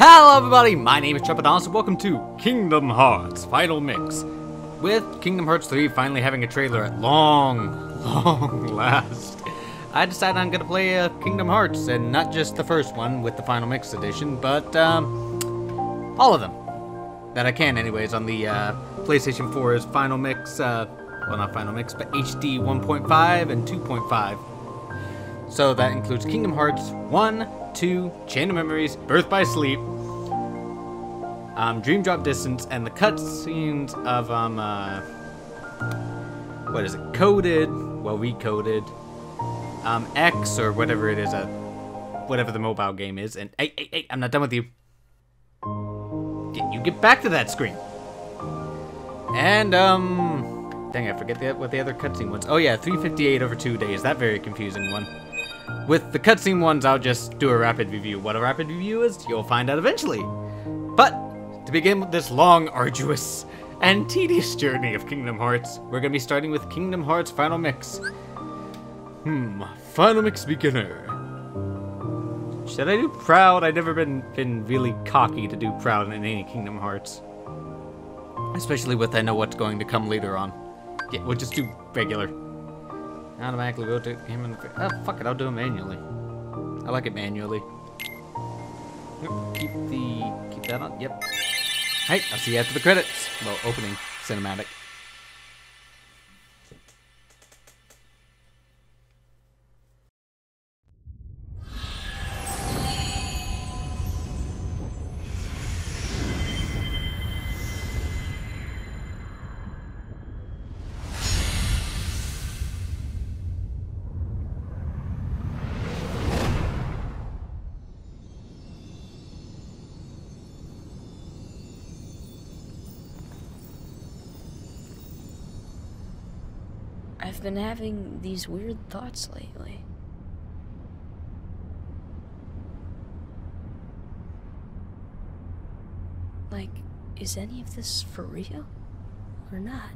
Hello everybody, my name is Trepidanos and welcome to Kingdom Hearts Final Mix. With Kingdom Hearts 3 finally having a trailer at long, long last, I decided I'm gonna play uh, Kingdom Hearts, and not just the first one with the Final Mix edition, but um, all of them. That I can anyways on the uh, PlayStation 4's Final Mix, uh, well not Final Mix, but HD 1.5 and 2.5. So that includes Kingdom Hearts 1, 2, Chain of Memories, Birth by Sleep, um, Dream Drop Distance, and the cutscenes of, um, uh, what is it, Coded, well, Recoded, um, X, or whatever it is, uh, whatever the mobile game is, and, hey, hey, hey, I'm not done with you. Get, you get back to that screen. And, um, dang, I forget the, what the other cutscene was. Oh yeah, 358 over two days, that very confusing one. With the cutscene ones, I'll just do a rapid review. What a rapid review is, you'll find out eventually. But, to begin with this long, arduous, and tedious journey of Kingdom Hearts, we're gonna be starting with Kingdom Hearts Final Mix. Hmm, Final Mix Beginner. Should I do Proud? I've never been, been really cocky to do Proud in any Kingdom Hearts. Especially with I know what's going to come later on. Yeah, we'll just do regular. Automatically go to him in the Oh, fuck it, I'll do it manually. I like it manually. Keep the... keep that on, yep. Hey, I'll see you after the credits. Well, opening cinematic. I've been having these weird thoughts lately. Like, is any of this for real? Or not?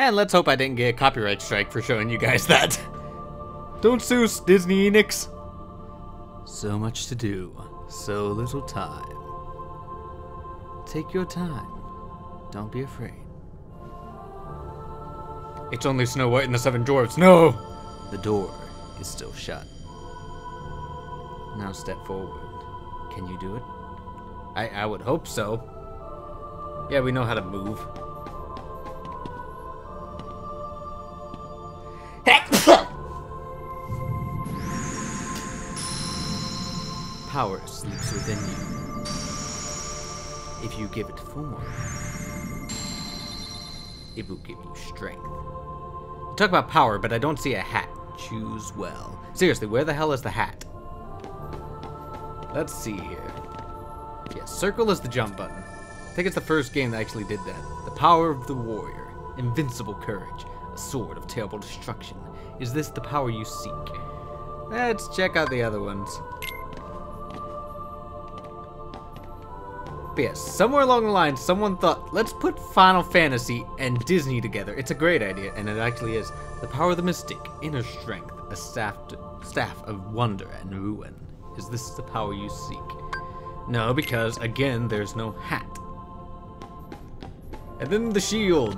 And let's hope I didn't get a copyright strike for showing you guys that. Don't sue Disney Enix. So much to do, so little time. Take your time. Don't be afraid. It's only Snow White and the Seven Dwarfs. No! The door is still shut. Now step forward. Can you do it? I, I would hope so. Yeah, we know how to move. Power sleeps within you. If you give it form, it will give you strength. You talk about power, but I don't see a hat. Choose well. Seriously, where the hell is the hat? Let's see here. Yes, circle is the jump button. I think it's the first game that actually did that. The power of the warrior. Invincible courage. A sword of terrible destruction. Is this the power you seek? Let's check out the other ones. Yes, somewhere along the line, someone thought, let's put Final Fantasy and Disney together. It's a great idea, and it actually is. The power of the mystic, inner strength, a staff, staff of wonder and ruin. Is this the power you seek? No, because, again, there's no hat. And then the shield.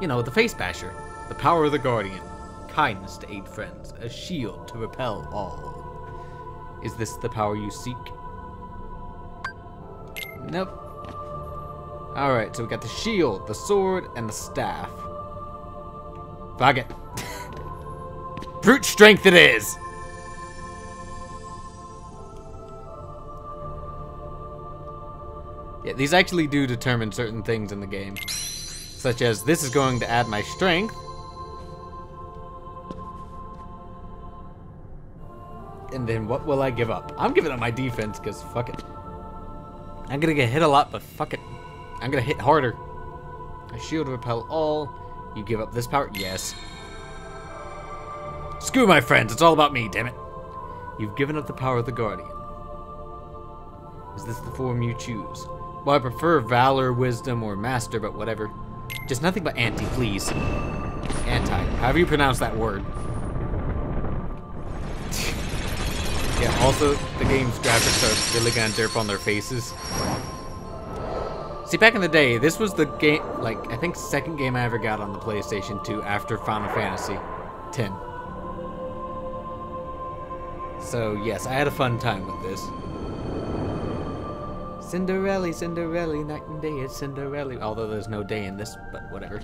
You know, the face basher. The power of the guardian. Kindness to aid friends. A shield to repel all. Is this the power you seek? Nope. Alright, so we got the shield, the sword, and the staff. Fuck it. Brute strength it is! Yeah, these actually do determine certain things in the game. Such as, this is going to add my strength. And then what will I give up? I'm giving up my defense, because fuck it. I'm gonna get hit a lot, but fuck it. I'm gonna hit harder. A shield repel all. You give up this power? Yes. Screw my friends, it's all about me, damn it. You've given up the power of the Guardian. Is this the form you choose? Well, I prefer Valor, Wisdom, or Master, but whatever. Just nothing but anti, please. Anti. However you pronounce that word. Yeah, also, the game's graphics are really gonna derp on their faces. See, back in the day, this was the game, like, I think second game I ever got on the PlayStation 2 after Final Fantasy 10. So, yes, I had a fun time with this. Cinderella, Cinderella, night and day, it's Cinderella. Although there's no day in this, but whatever.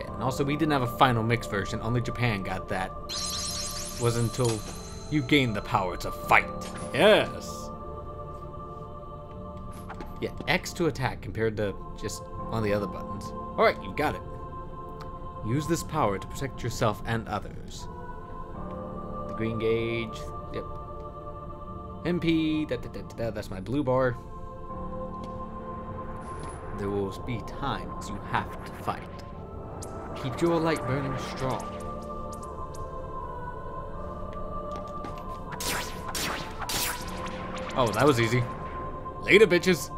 Yeah, and also, we didn't have a final mix version. Only Japan got that. Wasn't until you gain the power to fight. Yes. Yeah, X to attack compared to just on the other buttons. Alright, you got it. Use this power to protect yourself and others. The green gauge, yep. MP, da, da, da, da, da, that's my blue bar. There will be times you have to fight. Keep your light burning strong. Oh, that was easy. Later, bitches!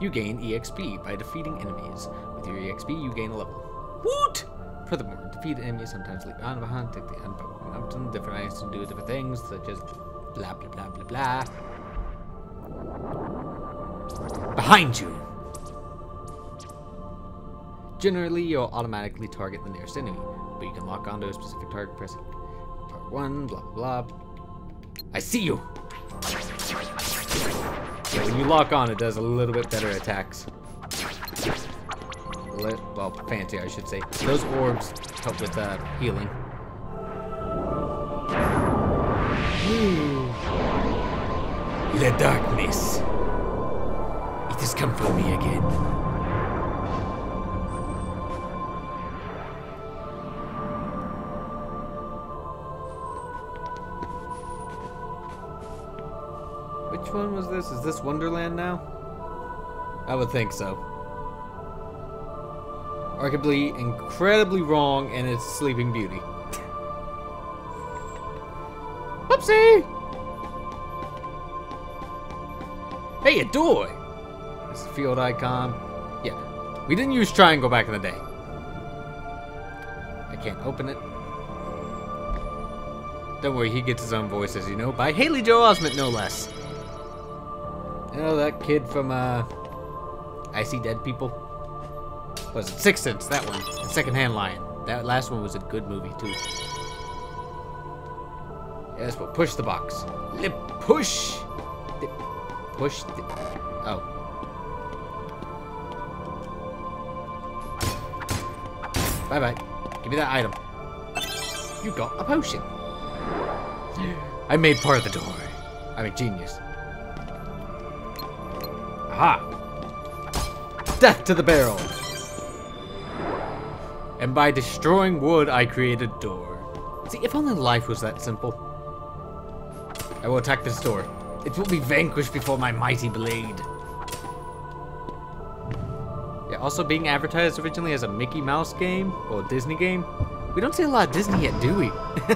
You gain EXP by defeating enemies. With your EXP, you gain a level. Woot! Furthermore, defeat enemies sometimes leave on behind, take the unpopular mountain, different items to do different things, such as blah blah blah blah blah. Behind you! Generally, you'll automatically target the nearest enemy, but you can lock onto a specific target pressing part 1, blah blah blah. I see you! Yeah, when you lock on, it does a little bit better attacks. Well, fancy, I should say. Those orbs help with uh, healing. The darkness. It has come for me again. One was this? Is this Wonderland now? I would think so. Arguably incredibly wrong, and it's Sleeping Beauty. Whoopsie! Hey, a door! It's the field icon. Yeah, we didn't use triangle back in the day. I can't open it. Don't worry, he gets his own voice, as you know, by Haley Joel Osment, no less. You know that kid from, uh, I See Dead People? Was it Sixth Sense, that one. Secondhand Lion. That last one was a good movie, too. Yes, but push the box. Lip push! Lip push the... Oh. Bye-bye. Give me that item. You got a potion. I made part of the door. I'm a genius. Aha! Death to the barrel! And by destroying wood, I create a door. See, if only life was that simple. I will attack this door. It will be vanquished before my mighty blade. Yeah, also being advertised originally as a Mickey Mouse game, or Disney game. We don't see a lot of Disney yet, do we?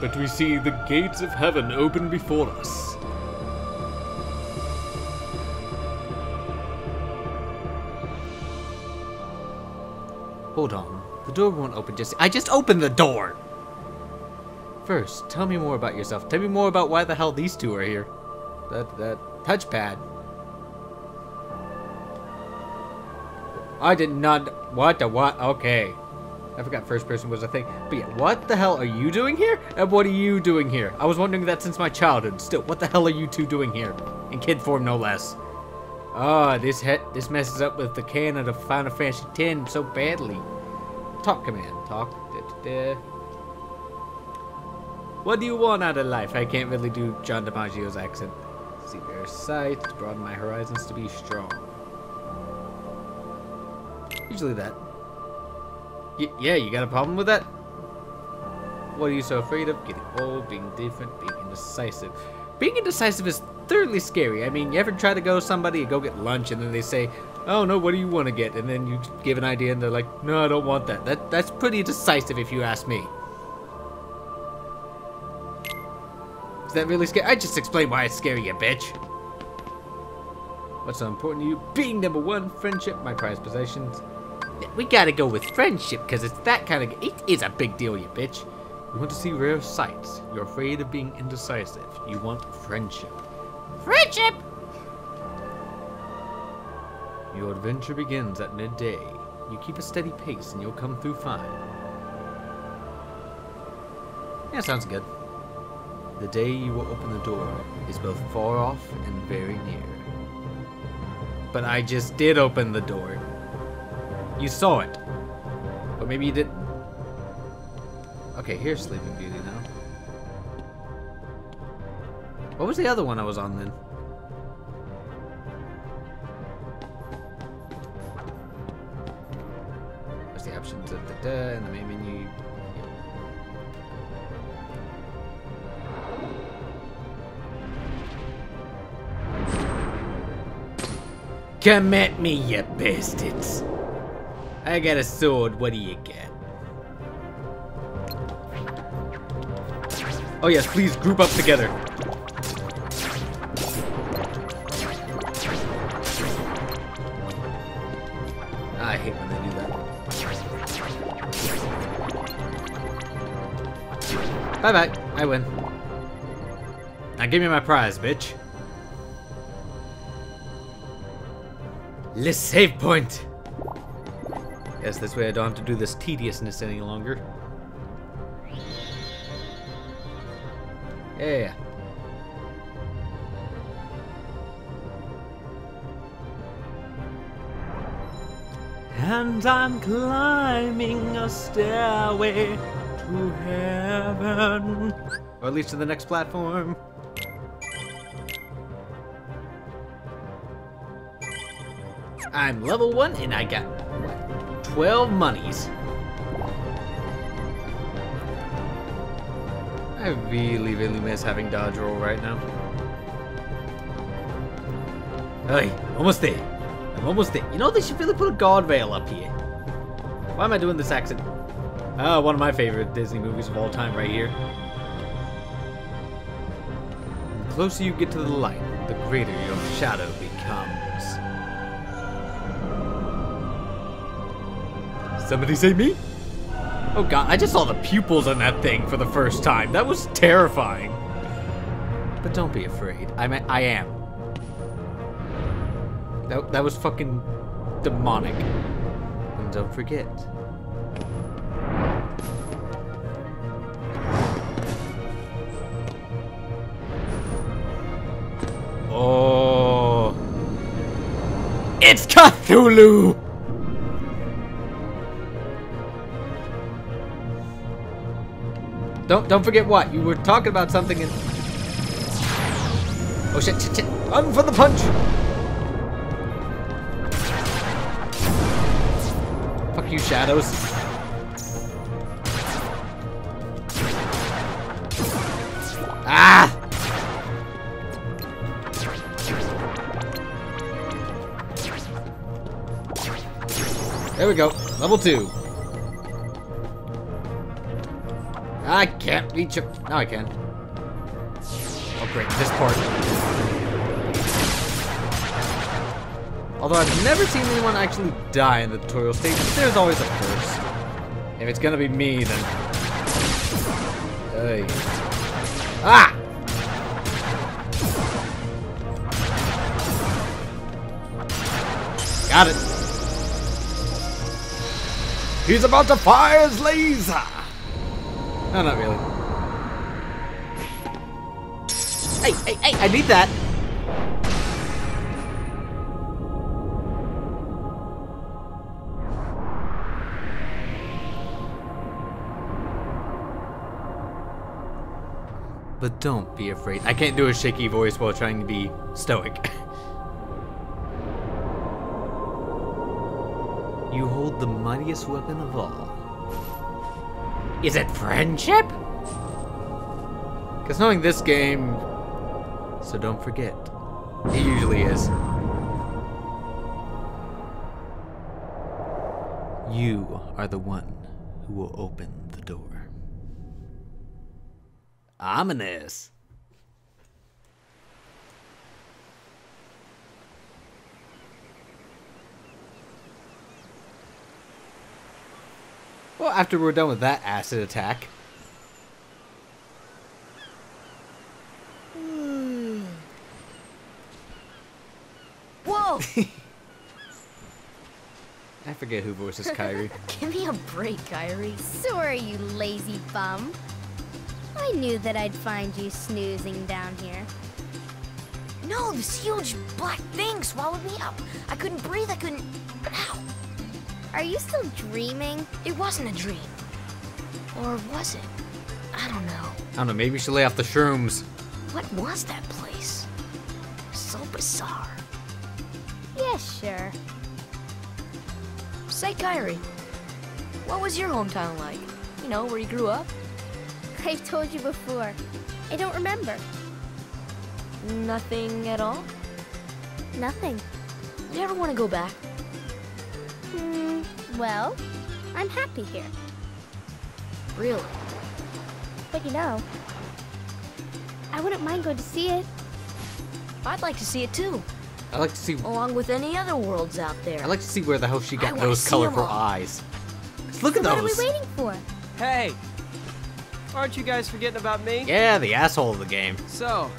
but we see the gates of heaven open before us. The door won't open just. I just opened the door! First, tell me more about yourself. Tell me more about why the hell these two are here. That, that touchpad. I did not. What the what? Okay. I forgot first person was a thing. But yeah, what the hell are you doing here? And what are you doing here? I was wondering that since my childhood. Still, what the hell are you two doing here? In kid form, no less. Ah, this he this messes up with the canon of Final Fantasy X so badly. Talk command. Talk. Da, da, da. What do you want out of life? I can't really do John DiMaggio's accent. See their sight, broaden my horizons to be strong. Usually that. Y yeah, you got a problem with that? What are you so afraid of? Getting old, being different, being indecisive. Being indecisive is thoroughly scary. I mean, you ever try to go somebody and go get lunch and then they say, oh no, what do you want to get? And then you give an idea and they're like, no, I don't want that. That That's pretty decisive if you ask me. Is that really scary? I just explained why it's scary, you bitch. What's so important to you? Being number one, friendship, my prized possessions. We gotta go with friendship, because it's that kind of... It is a big deal, you bitch. You want to see rare sights. You're afraid of being indecisive. You want friendship. Friendship! Your adventure begins at midday. You keep a steady pace and you'll come through fine. Yeah, sounds good. The day you will open the door is both far off and very near. But I just did open the door. You saw it. But maybe you didn't. Okay, here's Sleeping Beauty now. What was the other one I was on then? In the main menu. Come at me, you bastards. I got a sword, what do you get? Oh yes, please group up together. Bye bye, I win. Now give me my prize, bitch. Le save point. Yes, this way I don't have to do this tediousness any longer. Yeah. And I'm climbing a stairway to heaven. Or at least to the next platform. I'm level one and I got what, 12 monies. I really, really miss having dodge roll right now. Hey, almost there. I'm almost there. You know, they should really put a guardrail up here. Why am I doing this accent? Ah, one of my favorite Disney movies of all time right here. The closer you get to the light, the greater your shadow becomes. Somebody say me? Oh god, I just saw the pupils on that thing for the first time. That was terrifying. But don't be afraid. I mean, I am. That, that was fucking demonic. And don't forget. It's Cthulhu! Don't don't forget what you were talking about something and oh shit shit shit run for the punch. Fuck you, shadows. We go. Level two. I can't reach it. Now I can. Oh great, this part. Although I've never seen anyone actually die in the tutorial stage, there's always a first. If it's gonna be me, then... Hey. Ah! Got it. He's about to fire his laser! No, not really. Hey, hey, hey, I need that! But don't be afraid. I can't do a shaky voice while trying to be stoic. you hold the mightiest weapon of all. Is it friendship? Because knowing this game, so don't forget, it usually is. You are the one who will open the door. Ominous. Well, after we're done with that acid attack, Whoa! I forget who voices Kairi. Give me a break, Kairi. Sorry, you lazy bum. I knew that I'd find you snoozing down here. No, this huge black thing swallowed me up. I couldn't breathe. I couldn't. Ow! Are you still dreaming? It wasn't a dream. Or was it? I don't know. I don't know, maybe we should lay off the shrooms. What was that place? So bizarre. Yeah, sure. Say, Kairi, what was your hometown like? You know, where you grew up? I've told you before. I don't remember. Nothing at all? Nothing. You ever want to go back? Hmm, well, I'm happy here. Really? But you know, I wouldn't mind going to see it. I'd like to see it too, I like to see. along with any other worlds out there. I like to see where the hell she got wanna those colorful eyes. all. eyes. 'Cause Look at What are we waiting for? Hey! Aren't you guys forgetting about me? Yeah, the asshole of the game. So,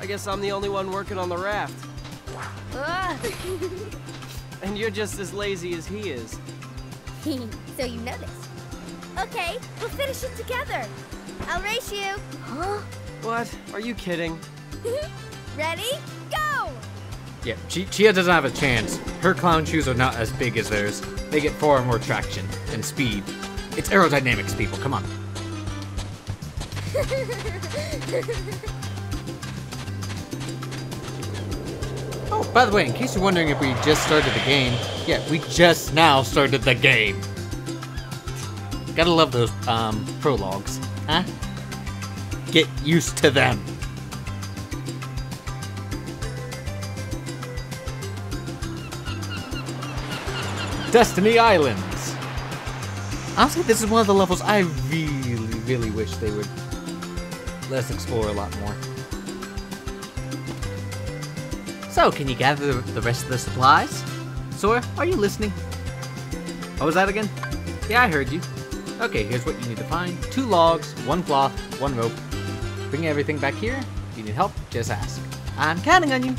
I guess I'm the only one working on the raft. And you're just as lazy as he is. so you know this. Okay, we'll finish it together. I'll race you. Huh? What? Are you kidding? Ready? Go! Yeah, Chi- Chia doesn't have a chance. Her clown shoes are not as big as theirs. They get far more traction and speed. It's aerodynamics, people. Come on. By the way, in case you're wondering if we just started the game, yeah, we just now started the game. Gotta love those um prologues, huh? Get used to them. Destiny Islands. Honestly, this is one of the levels I really, really wish they would let us explore a lot more. So, can you gather the, rest of the supplies? Sora, are you listening? What was that again? Yeah, I heard you. Okay, here's what you need to find. Two logs, one cloth, one rope. Bring everything back here. If you need help, just ask. I'm counting on you.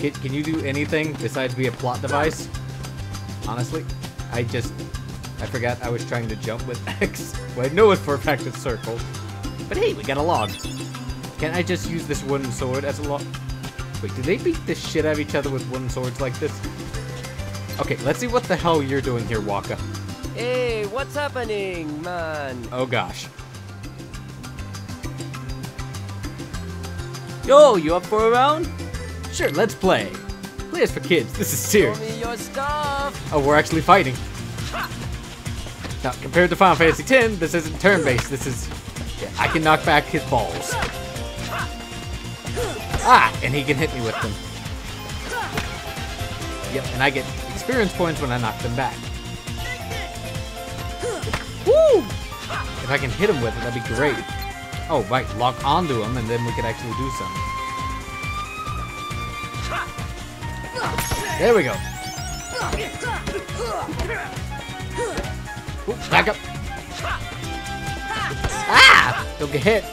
Can, can you do anything besides be a plot device? Honestly, I just... I forgot I was trying to jump with X. Well, I know it's for a fact it's circle. But hey, we got a log. Can I just use this wooden sword as a log? Wait, do they beat the shit out of each other with wooden swords like this? Okay, let's see what the hell you're doing here, Wakka. Hey, what's happening, man? Oh gosh. Yo, you up for a round? Sure, let's play. Play is for kids. This is Show serious. me your stuff. Oh, we're actually fighting. Now, compared to Final Fantasy X, this isn't turn-based. This is... yeah, I can knock back his balls. Ah, and he can hit me with them. Yep, and I get experience points when I knock them back. Woo! If I can hit him with it, that'd be great. Oh, right, lock onto him, and then we could actually do something. There we go. Ooh, back up. Ah! Don't get hit.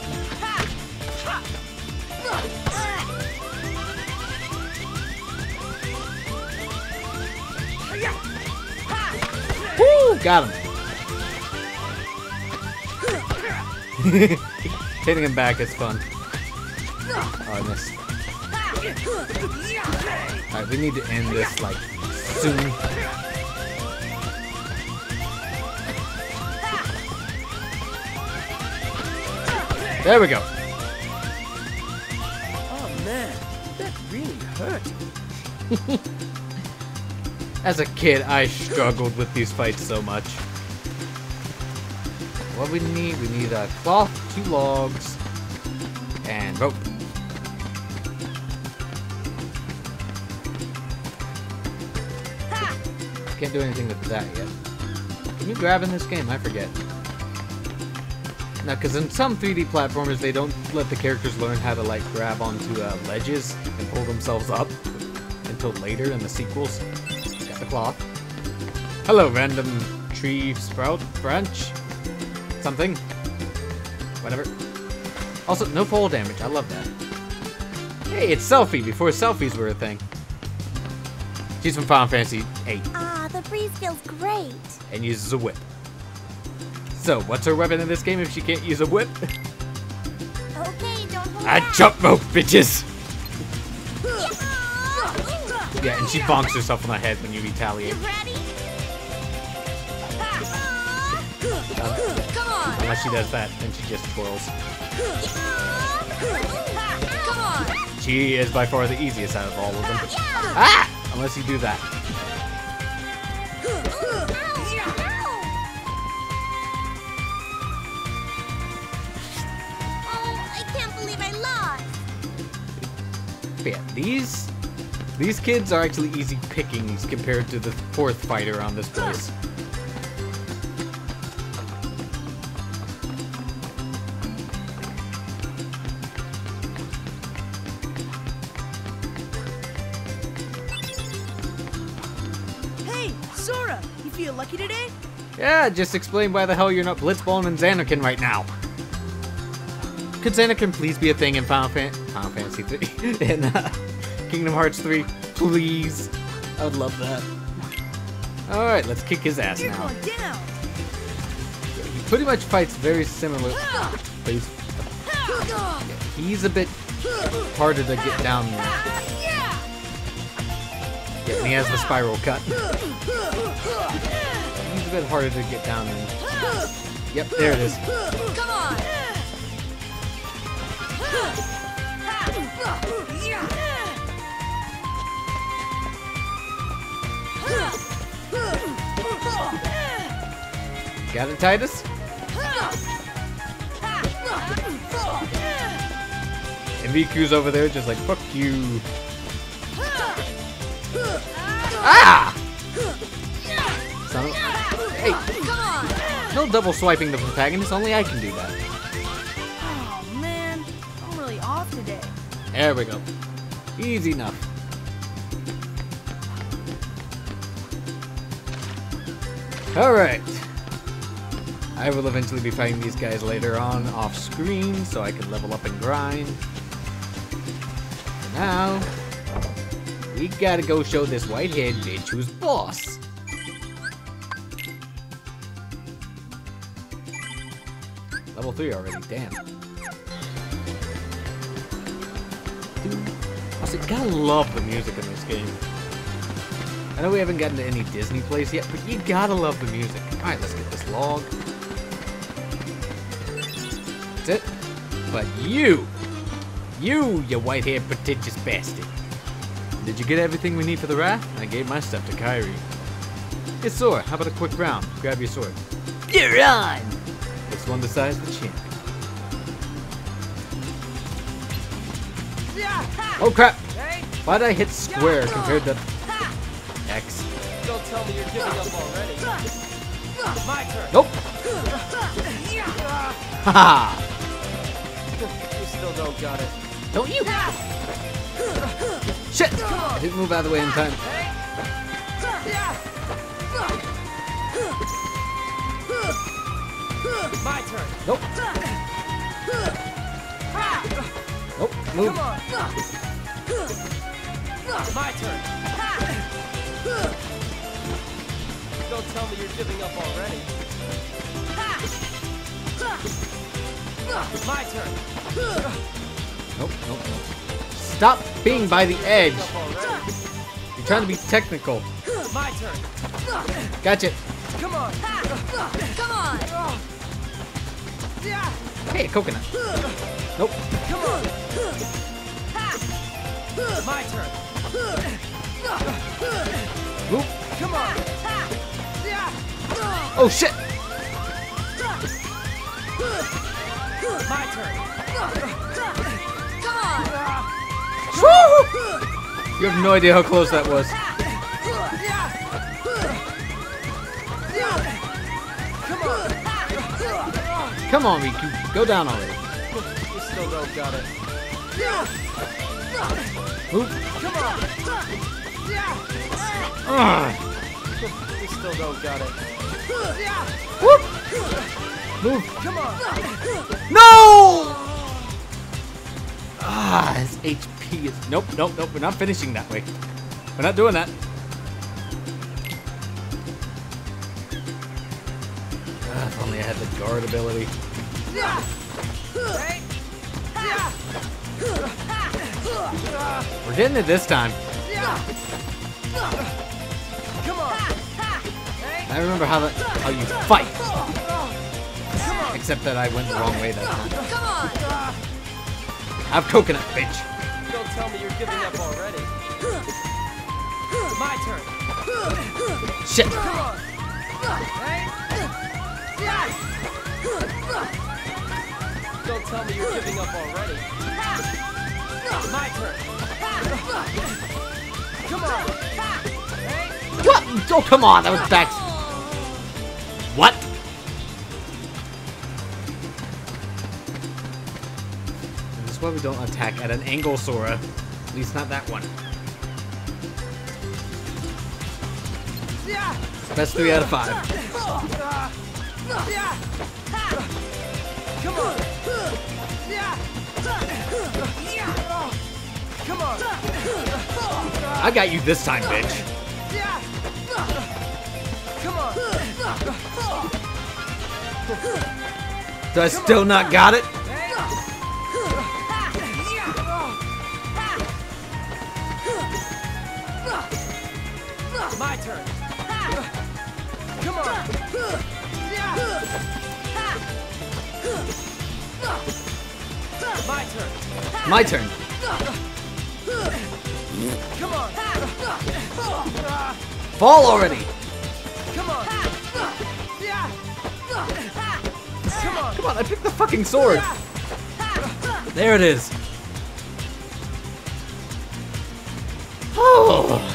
Woo! Got him. Hitting him back is fun. Oh, I missed. Alright, we need to end this, like, soon. There we go. Oh man, that really hurt. As a kid, I struggled with these fights so much. What we need, we need a cloth, two logs, and rope. Can't do anything with that yet. Can you grab in this game? I forget. Now, because in some 3D platformers, they don't let the characters learn how to, like, grab onto uh, ledges and pull themselves up until later in the sequels. Got the cloth. Hello, random tree sprout branch. Something. Whatever. Also, no fall damage. I love that. Hey, it's Selphie before selfies were a thing. She's from Final Fantasy VIII Ah, the breeze feels great. and uses a whip. So, what's her weapon in this game if she can't use a whip? Okay, don't hold A back. jump rope, bitches! Yeah. And she bonks herself on the head when you retaliate. You ready? Come on! Unless she does that, then she just twirls. Come on! She is by far the easiest out of all of them. Ah! Unless you do that. Oh, I can't believe I lost. Yeah, these these kids are actually easy pickings compared to the fourth fighter on this place. Hey, Sora, you feel lucky today? Yeah, just explain why the hell you're not Blitzball and Zanarkand right now. Could Zanarkand please be a thing in Final, Fan- Final Fantasy 3? in uh, Kingdom Hearts 3? Please. I would love that. Alright, let's kick his ass now. He pretty much fights very similar. But he's, he's a bit harder to get down. Yeah, and he has the spiral cut. He's a bit harder to get down. In. Yep, there it is. Come on! Got it, Tidus? And Riku's over there just like, fuck you. Ah! Son of Hey, no double swiping the protagonist, only I can do that. Oh man, I'm really off today. There we go. Easy enough. Alright. I will eventually be fighting these guys later on off screen so I can level up and grind. For now, we gotta go show this white-haired bitch who's boss. Level 3 already, damn. Dude, also, gotta love the music in this game. I know we haven't gotten to any Disney place yet, but you gotta love the music. Alright, let's get this log. But you! You, you white-haired pretentious bastard! Did you get everything we need for the raft? I gave my stuff to Kairi. Hey, Sora, how about a quick round? Grab your sword. You're on! This one decides the champion. Oh crap! Why'd I hit square compared to X? Don't tell me you're giving up already. My turn. Nope! Haha! Still don't got it. Don't you? Shit! I didn't move out of the way in time. My turn. Nope. Nope. Move. Come on. My turn. Don't tell me you're giving up already. My turn. Nope. Nope. Nope. Stop being by the edge. You're trying to be technical. My turn. Gotcha. Come on. Come on! Hey, coconut. Nope. Come on. My turn. Move. Come on. Oh shit! My turn. Come on! You have no idea how close that was. Come on. Come on, Riku. Go down already. You still don't got it. Move. Come on. Ugh. You still don't got it. Whoop. Move. Come on. No! Ah, his HP is. Nope, nope, nope. We're not finishing that way. We're not doing that. Ah, if only I had the guard ability. We're getting it this time. Come on. I remember how that how you fight. Except that I went the wrong way that time. Come on! Have coconut, bitch. Don't tell me you're giving up already. My turn. Shit. Come on. Don't tell me you're giving up already. My turn. Come on. What? Oh, come on. That was back. What? We don't attack at an angle, Sora. At least not that one. Best three out of five. Come on. Come on. I got you this time, bitch. Come on. Do I still not got it? My turn. Come on. My turn. My turn. Come on. Fall already. Come on. Come on. Come on, I picked the fucking sword. There it is. Oh.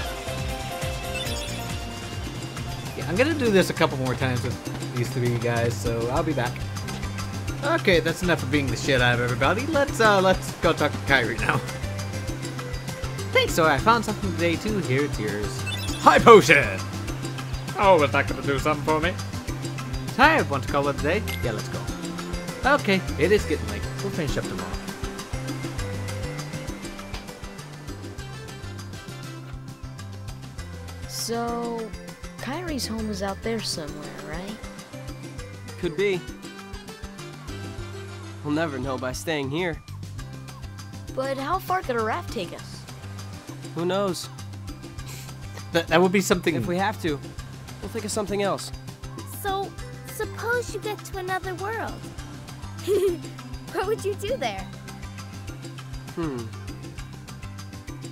Gonna do this a couple more times with these three guys, so I'll be back. Okay, that's enough of being the shit out of everybody. Let's uh let's go talk to Kairi now. Thanks, so I found something today too. Here it's yours. High potion! Oh, was that gonna do something for me? I want to call it a day. Yeah, let's go. Okay, it is getting late. We'll finish up tomorrow. So, Kairi's home is out there somewhere, right? Could be. We'll never know by staying here. But how far could a raft take us? Who knows? That, that would be something. If we have to, we'll think of something else. So, suppose you get to another world. what would you do there? Hmm.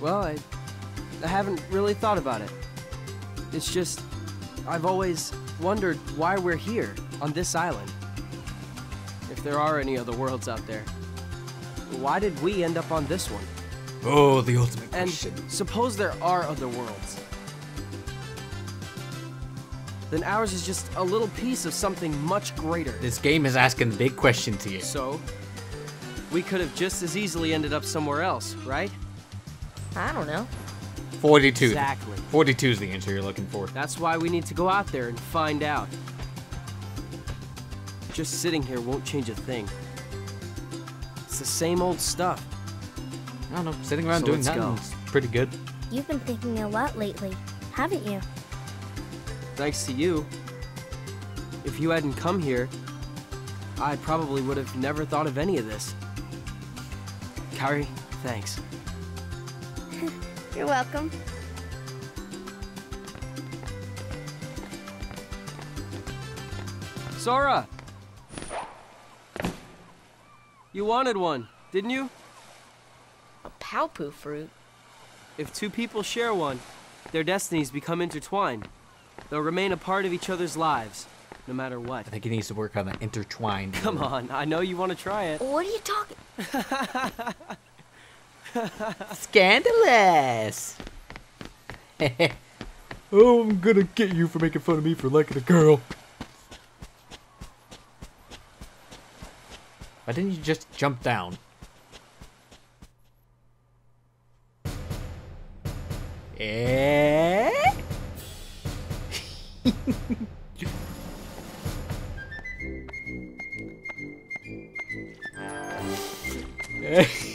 Well, I, I haven't really thought about it. It's just, I've always wondered why we're here on this island. If there are any other worlds out there, why did we end up on this one? oh, the ultimate And question. suppose there are other worlds. Then ours is just a little piece of something much greater. This game is asking the big question to you. So, we could have just as easily ended up somewhere else, right? I don't know. 42. Exactly. 42 is the answer you're looking for. That's why we need to go out there and find out. Just sitting here won't change a thing. It's the same old stuff. I don't know. Sitting around So doing let's nothing is pretty good. You've been thinking a lot lately, haven't you? Thanks to you. If you hadn't come here, I probably would have never thought of any of this. Kairi, thanks. You're welcome. Sora! You wanted one, didn't you? A Paopu fruit? If two people share one, their destinies become intertwined. They'll remain a part of each other's lives, no matter what. I think he needs to work on the intertwined. Come on, I know you want to try it. What are you talking? Scandalous! oh, I'm gonna get you for making fun of me for liking a girl. Why didn't you just jump down? Eh?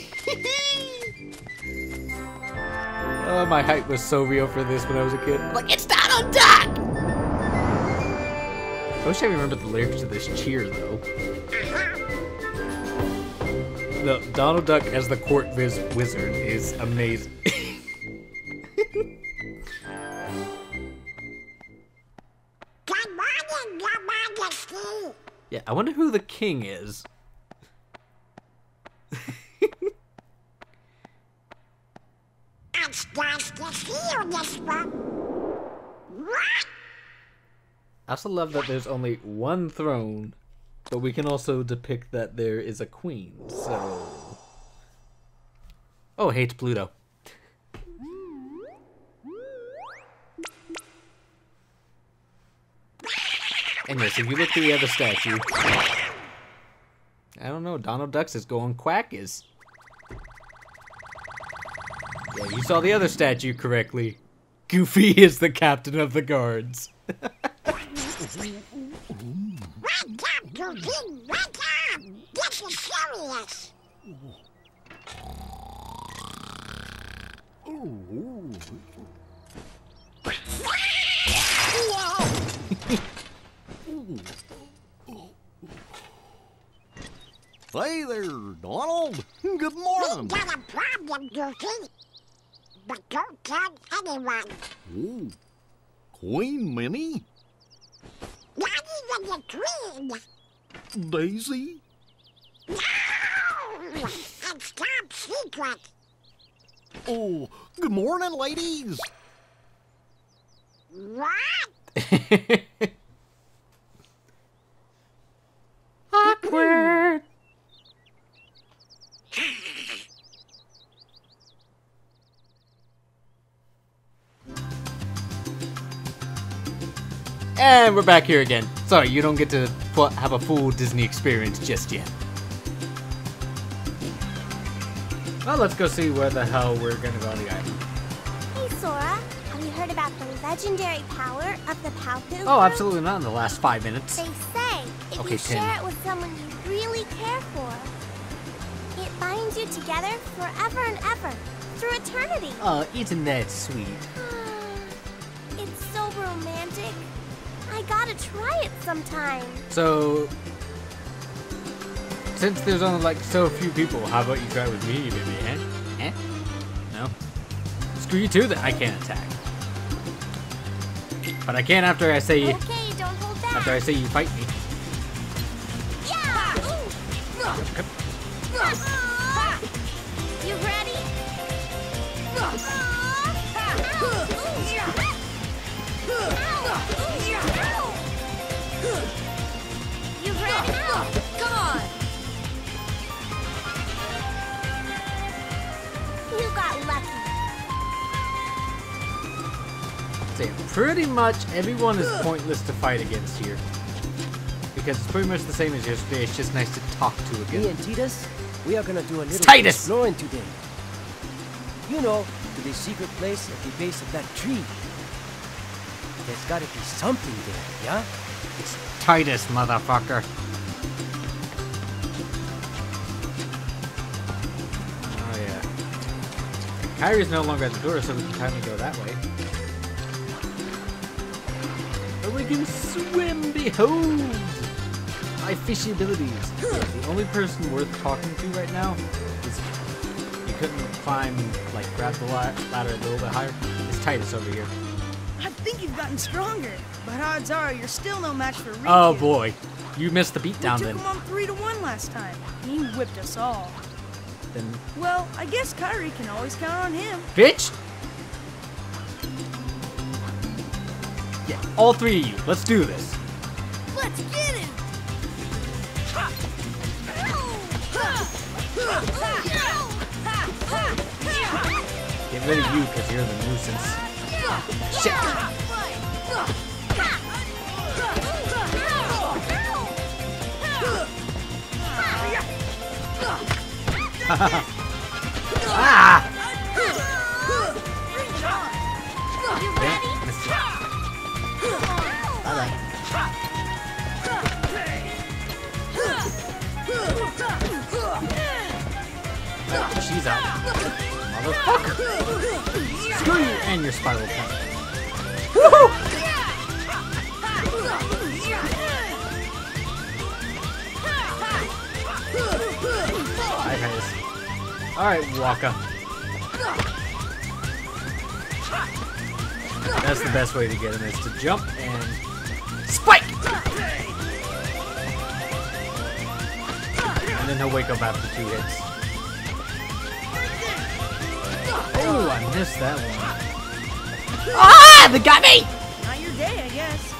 oh, my hype was so real for this when I was a kid. Like it's Donald Duck! I wish I remembered the lyrics to this cheer, though. The Donald Duck as the court viz wizard is amazing. Good morning, Your Majesty. yeah, I wonder who the king is. It's nice to see you this one. What? I also love that there's only one throne, but we can also depict that there is a queen, so. Oh, hates Pluto. And yes, if you look at the other statue, I don't know, Donald Duck's is going quack is. Yeah, you saw the other statue correctly. Goofy is the captain of the guards. Wake up, Goofy. Wake up. This is serious. Hey there, Donald. Good morning. We Got a problem, Goofy. But don't tell anyone. Ooh, Queen Minnie? Not even the queen. Daisy? No! It's top secret. Oh, good morning, ladies. What? Awkward. And we're back here again. Sorry, you don't get to have a full Disney experience just yet. Well, let's go see where the hell we're gonna go on the island. Hey, Sora. Have you heard about the legendary power of the Paopu? Oh, absolutely not in the last five minutes. They say If Okay, you 10. share it with someone you really care for, it binds you together forever and ever, through eternity. Oh, isn't that sweet? Hmm. Gotta try it sometime. So, since there's only like so few people, how about you try with me, baby? Eh? Eh? No. Screw you too. That I can't attack. But I can after I say Okay, don't hold back. after I say you fight me. Yeah! You Pretty much everyone is pointless to fight against here. Because it's pretty much the same as yesterday, it's just nice to talk to again. Me and Titus, we are gonna do a little Titus! exploring today. You know, to the secret place at the base of that tree. There's gotta be something there, yeah? It's Titus, motherfucker. Oh yeah. Kairi's no longer at the door, so we can kindly go that way. We can swim, behold! My fishy abilities. Yeah, the only person worth talking to right now is you couldn't climb, like grab the ladder a little bit higher. It's Titus over here. I think you've gotten stronger, but odds are you're still no match for Riku. Oh boy, you missed the beatdown then. We took then. him on three to one last time. He whipped us all. Then, Well, I guess Kairi can always count on him. bitch! Yeah, all three of you, let's do this. Let's get him! Get rid of you because you're the nuisance. Shit. Ah! She's out. Motherfucker! Screw you and your spiral. Bye, guys. Alright, Wakka. That's the best way to get him is to jump and spike! And then he'll wake up after two hits. Oh, I missed that one. Ah! They got me! Not your day, I guess.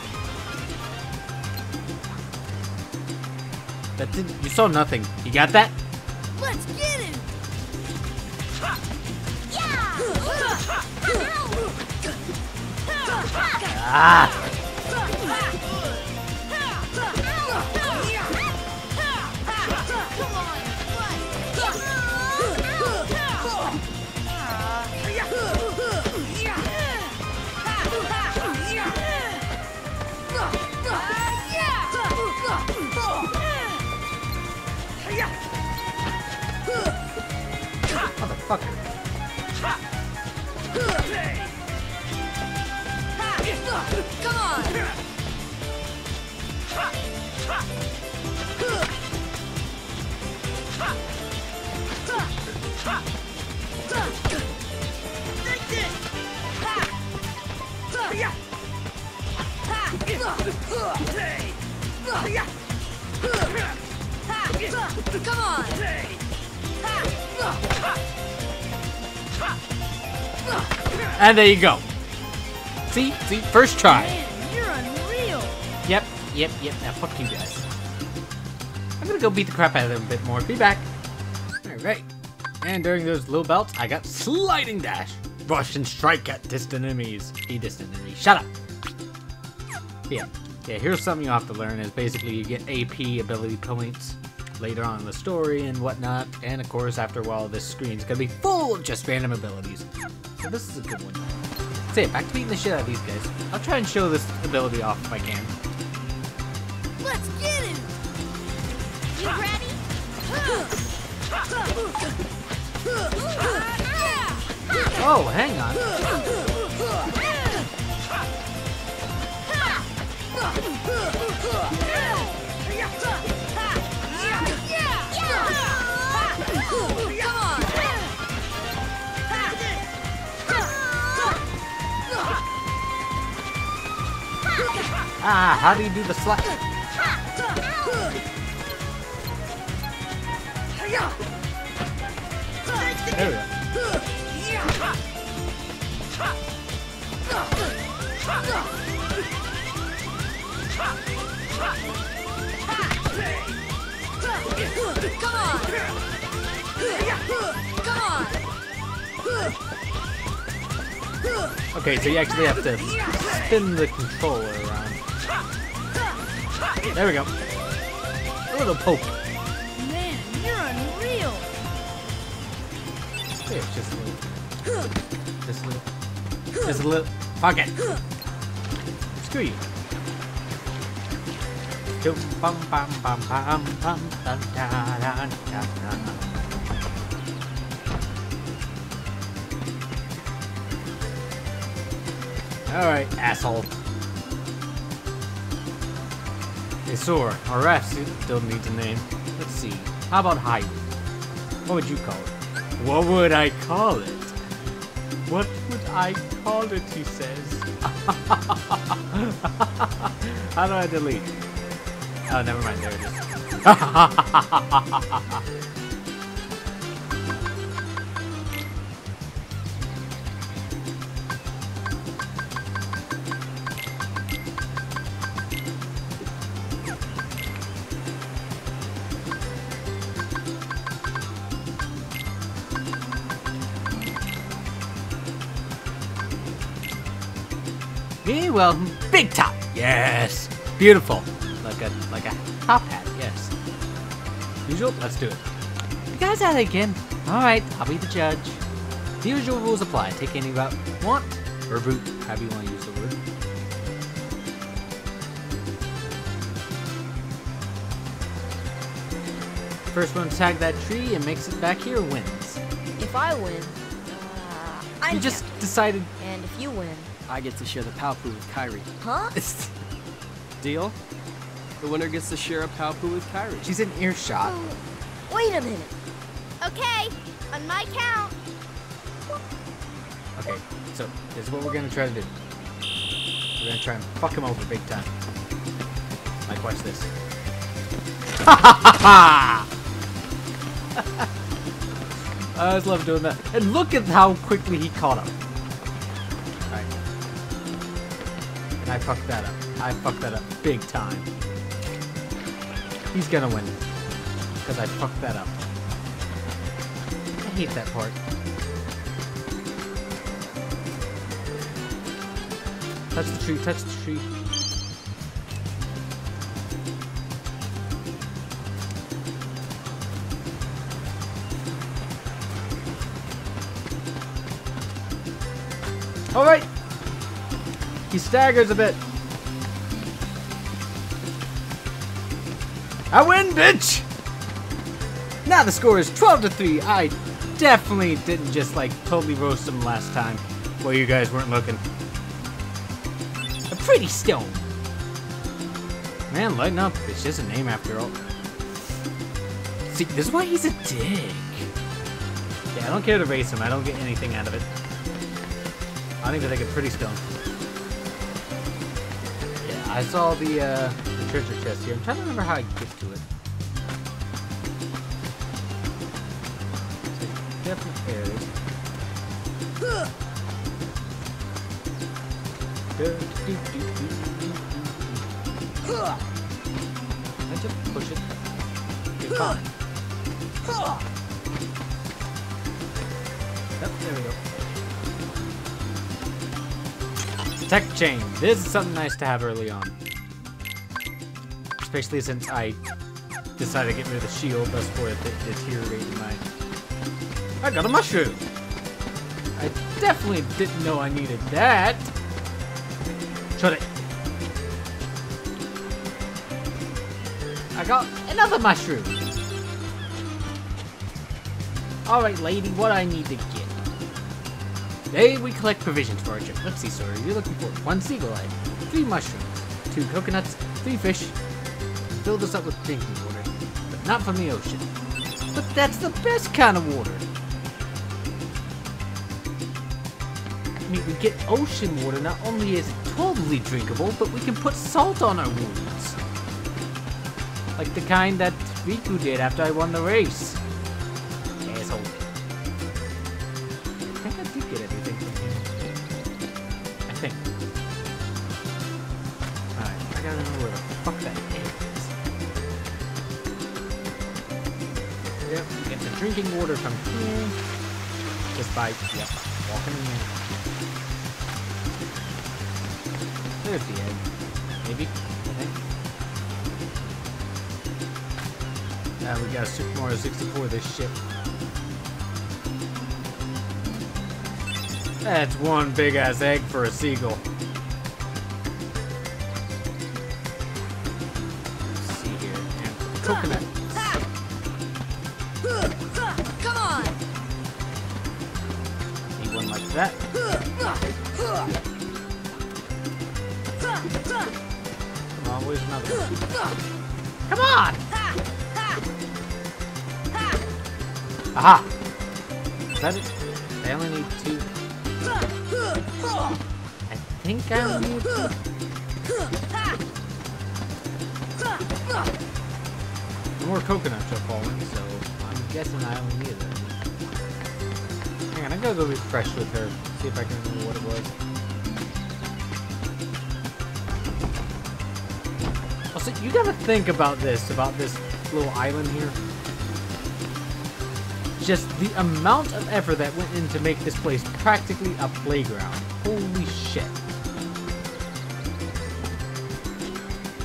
That didn't. You saw nothing. You got that? Let's get him! Ah! Come on! Come on! And there you go. See? See? First try. Man, you're unreal! Yep, yep, yep. Now fuck you guys. I'm gonna go beat the crap out of them a bit more. Be back. Alright. And during those little belts, I got sliding dash. Rush and strike at distant enemies. A distant enemy. Shut up. Yeah. Yeah, here's something you have to learn is basically you get AP ability points later on in the story and whatnot. And of course, after a while, this screen's gonna be full of just random abilities. So this is a good one. So yeah, back to beating the shit out of these guys. I'll try and show this ability off if I can. Let's get him! You ready? Oh, hang on. Ah, how do you do the slap? There we go. Okay, so you actually have to spin the controller around. There we go. A little poke. Man, you're unreal! Here, just a little. Just a little. Just a little. Fuck it. Screw you. Chum, bum, bum, bum, bum, bum, dun, da, da, da, da. Alright, asshole. Hey, Sora, our raft still needs a name. Let's see. How about Highwind? What would you call it? What would I call it? What would I call it, he says. How do I delete? Oh, never mind, there it is. Well, big top. Yes. Beautiful. Like a like a top hat. Yes. Usual. Let's do it. You guys at it again. All right. I'll be the judge. The usual rules apply. Take any route you want or route, however you want to use the word. First one to tag that tree and makes it back here wins. If I win, uh, I'm You just decided. And if you win, I get to share the Paopu with Kairi. huh? Deal? The winner gets to share a Paopu with Kairi. She's in earshot. Oh, wait a minute. Okay, on my count. Okay, so this is what we're gonna try to do. We're gonna try and fuck him over big time. Like, watch this. Ha ha ha ha! I always love doing that. And look at how quickly he caught up. And I fucked that up. I fucked that up big time. He's gonna win. Because I fucked that up. I hate that part. Touch the tree, touch the tree. Alright! He staggers a bit. I win, bitch! Now the score is 12 to 3. I definitely didn't just like totally roast him last time while you guys weren't looking. A pretty stone. Man, lighten up. It's just a name after all. See, this is why he's a dick. Yeah, I don't care to race him. I don't get anything out of it. I don't even think a pretty stone. I saw the, uh, the treasure chest here. I'm trying to remember how I get to it. Do, do. I just push it. Okay, fine. Yep, there we go. Tech chain. This is something nice to have early on. Especially since I decided to get rid of the shield, thus for it to deteriorate my... I got a mushroom! I definitely didn't know I needed that! Shut it! I got another mushroom. Alright, lady, what I need to get? Today we collect provisions for our trip. Let's see, sir. You're looking for one seagull egg, three mushrooms, two coconuts, three fish. Fill this up with drinking water, but not from the ocean. But that's the best kind of water. I mean, we get ocean water. Not only is it totally drinkable, but we can put salt on our wounds. Like the kind that Riku did after I won the race. By, yep, walking in here. There's the egg. Maybe. Uh, we got Super Mario 64 this shit. That's one big ass egg for a seagull. See if I can remember what it was. Oh, also, you gotta think about this, about this little island here. Just the amount of effort that went in to make this place practically a playground. Holy shit.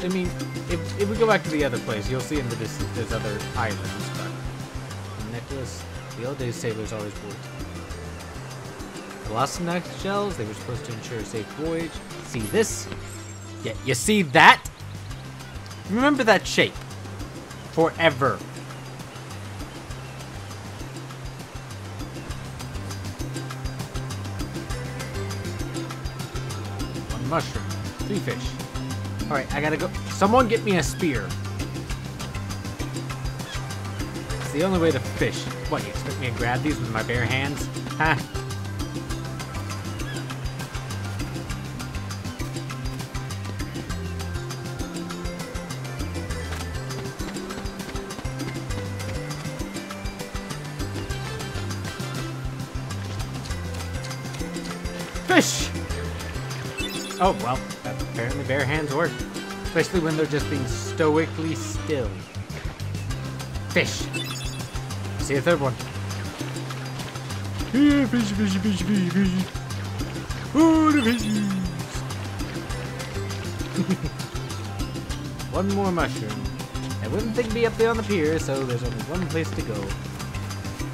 I mean, if, if we go back to the other place, you'll see in the distance there's other islands, but necklace, the old days sailors always worked. Neck shells, they were supposed to ensure a safe voyage. See this? Yeah, you see that? Remember that shape. Forever. One mushroom. Three fish. Alright, I gotta go. Someone get me a spear. It's the only way to fish. What, you expect me to grab these with my bare hands? Huh? Especially when they're just being stoically still. Fish. See a third one. Yeah, fish, fish, fish, fish, fish. Oh, the fishies. one more mushroom. I wouldn't think be up there on the pier, so there's only one place to go.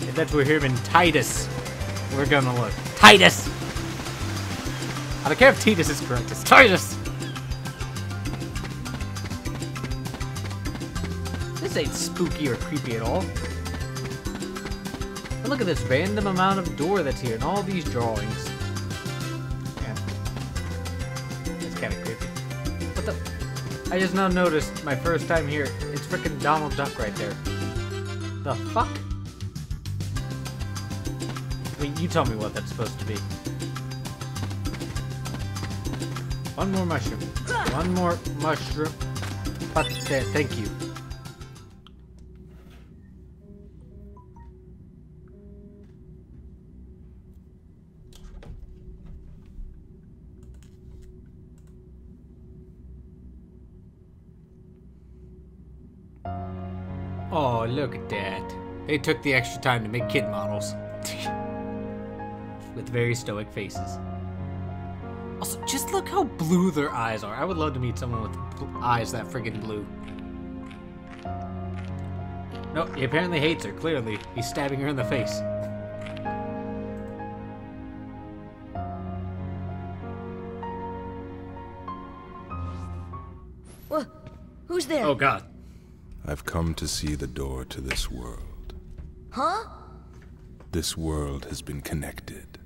If that's where him and Titus, we're gonna look. Titus! I don't care if Titus is correct, it's Titus! This ain't spooky or creepy at all. And look at this random amount of door that's here and all these drawings. Yeah. It's kind of creepy. What the? I just now noticed my first time here, it's freaking Donald Duck right there. The fuck? Mean, you tell me what that's supposed to be. One more mushroom. One more mushroom. But thank you. Oh, look at that. They took the extra time to make kid models. With very stoic faces. Also, just look how blue their eyes are. I would love to meet someone with eyes that friggin' blue. No, he apparently hates her, clearly. He's stabbing her in the face. Who's there? Oh god. I've come to see the door to this world. Huh? This world has been connected.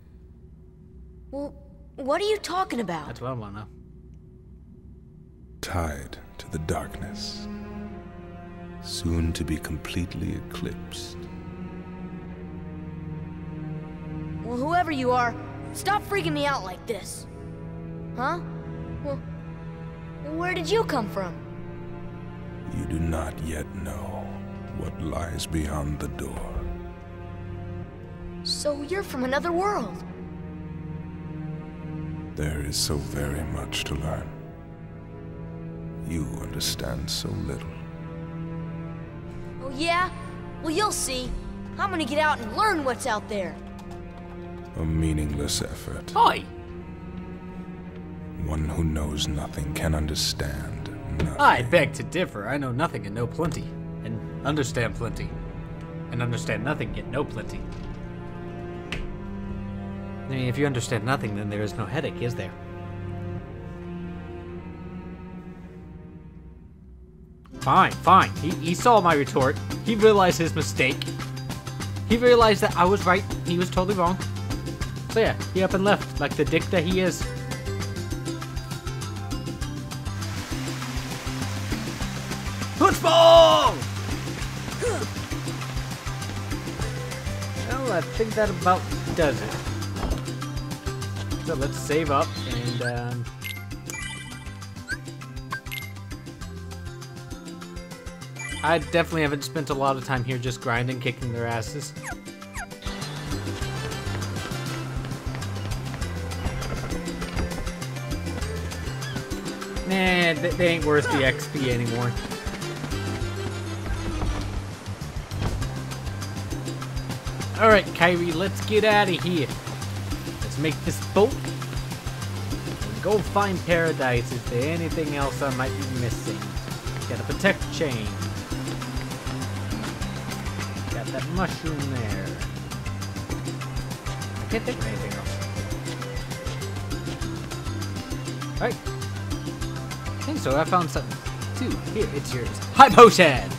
Well, what are you talking about? That's what I want to know. tied to the darkness, soon to be completely eclipsed. Well, whoever you are, stop freaking me out like this. Huh? Well, where did you come from? You do not yet know what lies beyond the door. So you're from another world. There is so very much to learn. You understand so little. Oh, yeah? Well, you'll see. I'm gonna get out and learn what's out there. A meaningless effort. Hi. One who knows nothing can understand nothing. I beg to differ. I know nothing and know plenty, and understand plenty, and understand nothing yet know plenty. I mean, if you understand nothing, then there is no headache, is there? Fine, fine. He, he saw my retort. He realized his mistake. He realized that I was right. He was totally wrong. So yeah, he up and left, like the dick that he is. Well, I think that about does it. So let's save up and um, I definitely haven't spent a lot of time here just grinding, kicking their asses. Nah, they ain't worth the XP anymore. Alright, Kairi, let's get out of here. Let's make this boat. Go find paradise. Is there anything else I might be missing? Got a protect chain. Got that mushroom there. I can't think of anything else. Alright. I think so. I found something too. Here, it's yours. High potion!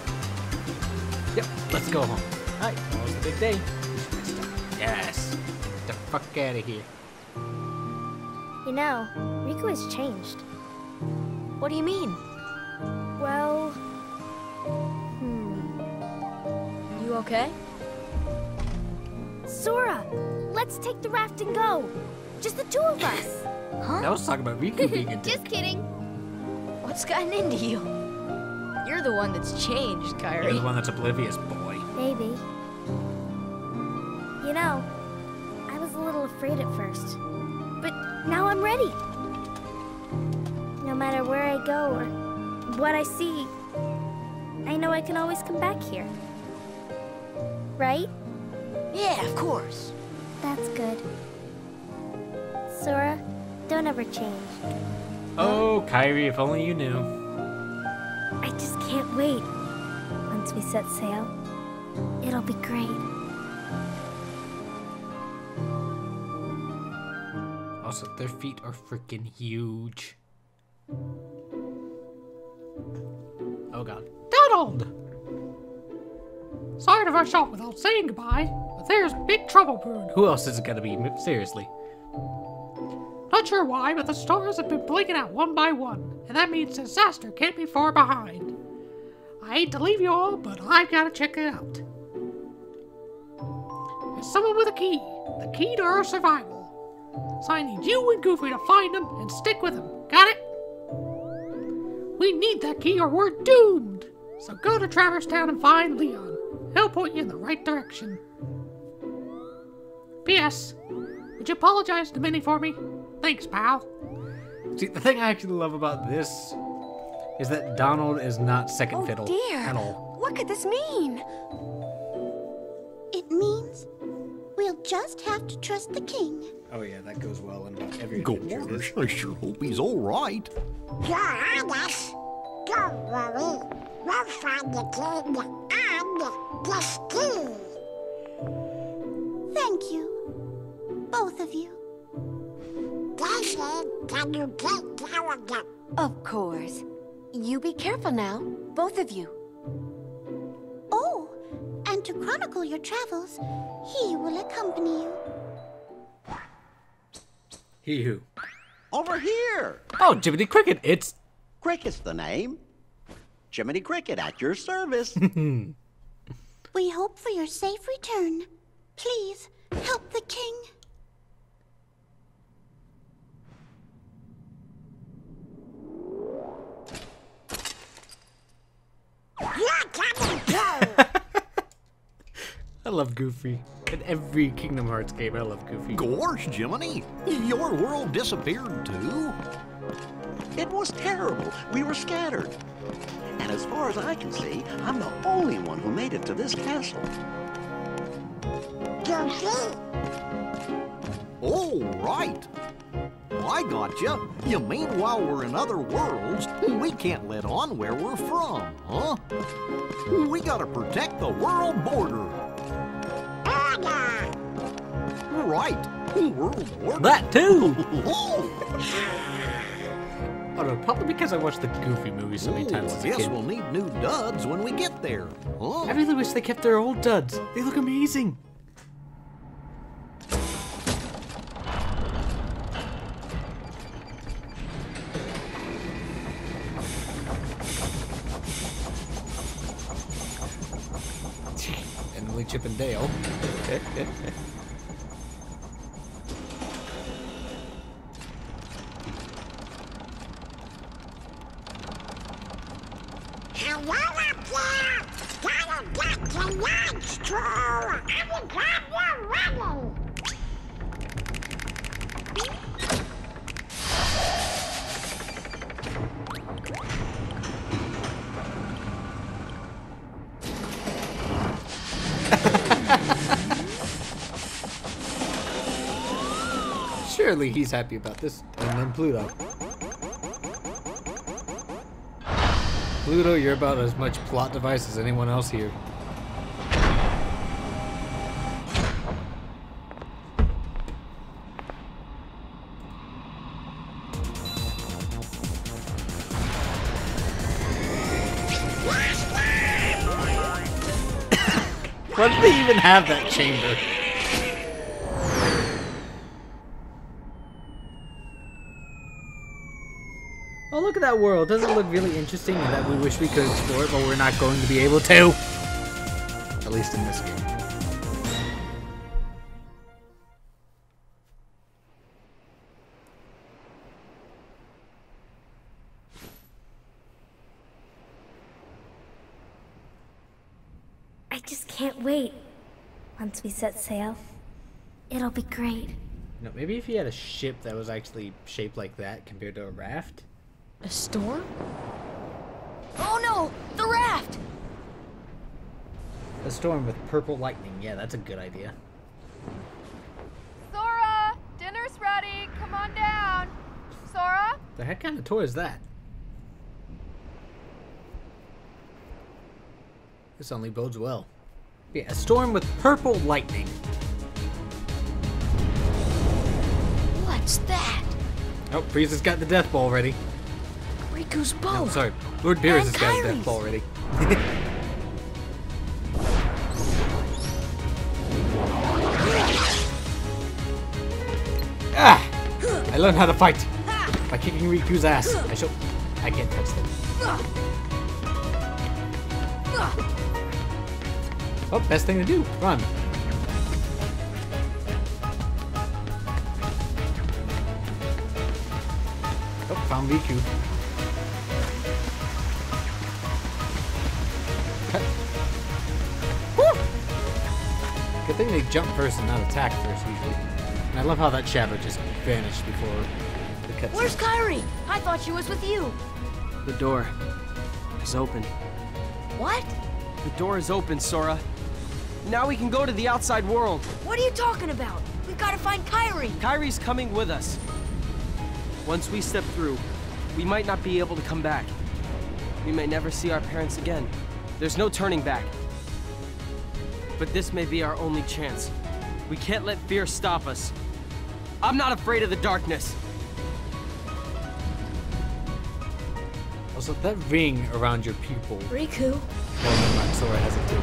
Yep, let's go home. Alright, tomorrow's the big day. Yes. Get fuck out of here. You know, Riku has changed. What do you mean? Well, hmm. You okay? Sora, let's take the raft and go. Just the two of us. Huh? I was talking about Riku being a dick. Just kidding. What's gotten into you? You're the one that's changed, Kairi. You're the one that's oblivious, boy. Maybe. Afraid at first, but now I'm ready. No matter where I go or what I see, I know I can always come back here. Right? Yeah, of course. That's good. Sora, don't ever change. Oh, Kairi, if only you knew. I just can't wait. Once we set sail, it'll be great. Also, their feet are freaking huge. Oh god. Donald! Sorry to rush off without saying goodbye, but there's big trouble brewing. Who else is it gonna be? Seriously. Not sure why, but the stars have been blinking out one by one, and that means disaster can't be far behind. I hate to leave you all, but I've got to check it out. There's someone with a key, the key to our survival. So I need you and Goofy to find him and stick with him. Got it? We need that key or we're doomed. So go to Traverse Town and find Leon. He'll point you in the right direction. P.S. Would you apologize to Minnie for me? Thanks, pal. See, the thing I actually love about this is that Donald is not second oh, fiddle dear. at all. What could this mean? It means we'll just have to trust the king. Oh yeah, that goes well in about every Gosh, I sure hope he's all right. You're honest. Don't worry. We'll find the king and the key. Thank you. Both of you. Daisy, can you take care of them? Of course. You be careful now, both of you. Oh, and to chronicle your travels, he will accompany you. He who? Over here! Oh, Jiminy Cricket, it's... Cricket's the name. Jiminy Cricket at your service. We hope for your safe return. Please help the king. I love Goofy. In every Kingdom Hearts game, I love Goofy. Gosh, Jiminy, your world disappeared too? It was terrible. We were scattered. And as far as I can see, I'm the only one who made it to this castle. Goofy? Oh, right. I gotcha. You mean while we're in other worlds, we can't let on where we're from, huh? We gotta protect the world border. Right. That too! Oh, Oh no, probably because I watched the Goofy movie so many times I as a guess kid. we'll need new duds when we get there, huh? I really wish they kept their old duds. They look amazing. He's happy about this. And then Pluto. Pluto, you're about as much plot device as anyone else here. Why do they even have that chamber? At that world. Doesn't look really interesting and that we wish we could explore it, but we're not going to be able to? At least in this game. I just can't wait. Once we set sail, it'll be great. You know, maybe if you had a ship that was actually shaped like that compared to a raft. A storm? Oh no! The raft! A storm with purple lightning. Yeah, that's a good idea. Sora, dinner's ready. Come on down. Sora? The heck kind of toy is that? This only bodes well. Yeah, a storm with purple lightning. What's that? Oh, Frieza's got the death ball ready. Bow! No, sorry. Lord Beerus has got death ball ready. ah! I learned how to fight by kicking Riku's ass. I show. I can't touch them. Oh, best thing to do. Run. Oh, found Riku. Good thing they jump first and not attack first usually. And I love how that shadow just vanished before the cutscene. Where's Kairi? I thought she was with you. The door is open. What? The door is open, Sora. Now we can go to the outside world. What are you talking about? We've got to find Kairi. Kairi's coming with us. Once we step through, we might not be able to come back. We may never see our parents again. There's no turning back. But this may be our only chance. We can't let fear stop us. I'm not afraid of the darkness. Also, that ring around your pupil. Riku. Oh, never. Sora has it too.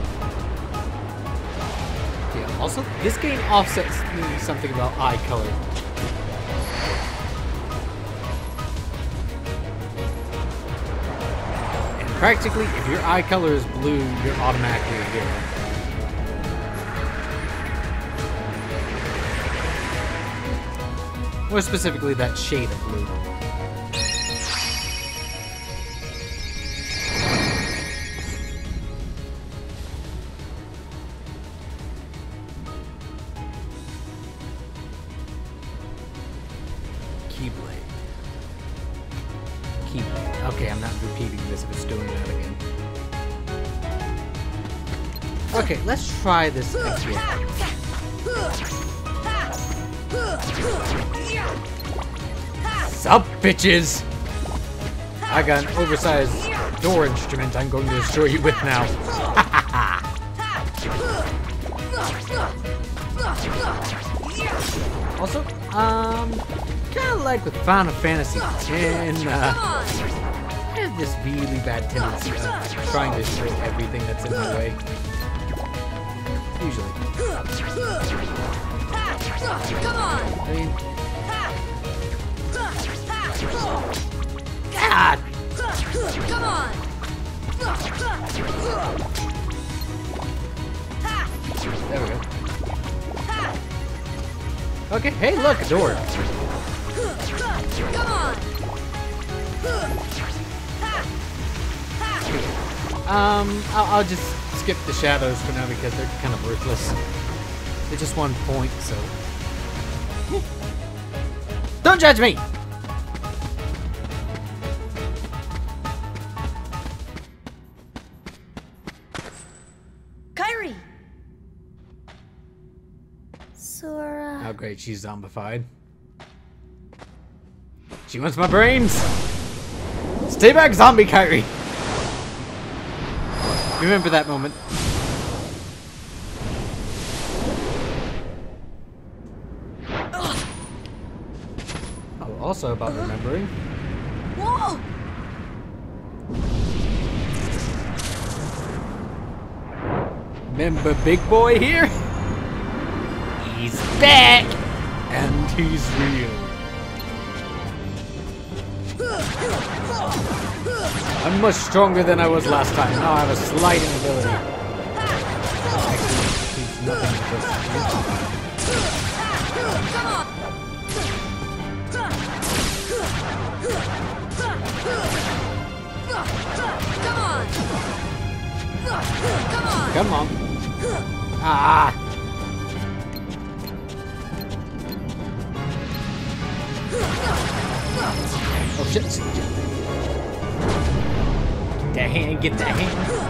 Yeah, also, this game offsets me something about eye color. And practically, if your eye color is blue, you're automatically a hero. More specifically, that shade of blue. Keyblade. Keyblade. Okay, I'm not repeating this if it's doing that again. Okay, let's try this again. Bitches! I got an oversized door instrument I'm going to destroy you with now. also, um, kind of like with Final Fantasy X, uh, I have this really bad tendency of trying to destroy everything that's in my way. Usually. I mean, Come on! There we go. Okay, hey, look, a door. Come on! Um, I'll, I'll just skip the shadows for now because they're kind of worthless. They're just one point, so. Don't judge me! Great, she's zombified. She wants my brains! Stay back, zombie Kairi! Remember that moment. Oh, also about remembering. Remember Big Boy here? He's back! And he's real. I'm much stronger than I was last time. Now I have a sliding ability. Come on! Come on. Ah! Oh shit. Get that hand, get that hand.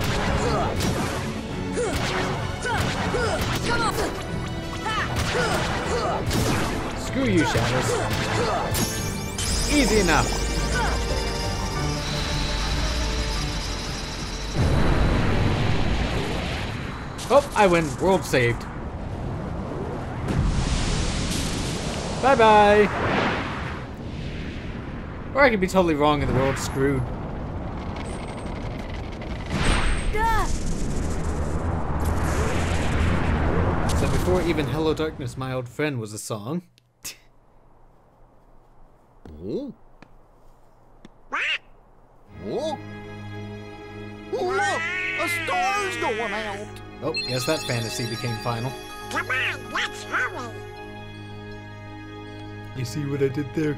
Screw you, Shadows. Easy enough. Oh, I win. World saved. Bye-bye. Or I could be totally wrong and the world's screwed. So before even Hello Darkness, My Old Friend was a song. Oh? Oh? Look! A star's going out! Oh, guess that fantasy became final. Come on, let's hurry. You see what I did there?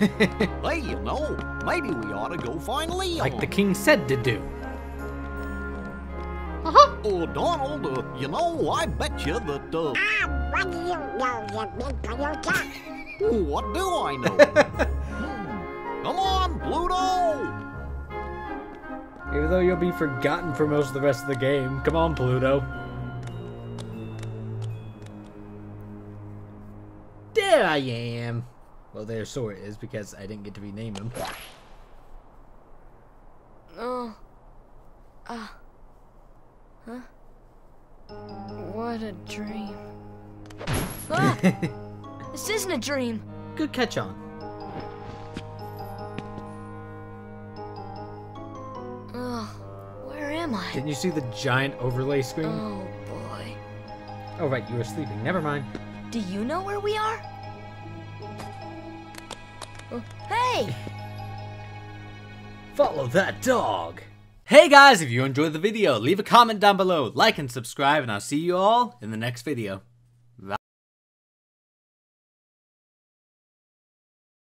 hey, you know, maybe we ought to go find Leon. Like the king said to do. Uh-huh. Oh, Donald, uh, you know, I bet you that, uh... Ah, what do you know, you big Toyota? What do I know? Hmm. Come on, Pluto! Even though you'll be forgotten for most of the rest of the game. Come on, Pluto. There I am. Well, there Sora is because I didn't get to rename him. Oh. Ah. Huh? What a dream. Ah! this isn't a dream. Good catch on. Ugh, where am I? Didn't you see the giant overlay screen? Oh boy. Oh, right, you were sleeping. Never mind. Do you know where we are? Follow that dog. Hey guys, if you enjoyed the video, leave a comment down below, like and subscribe, and I'll see you all in the next video.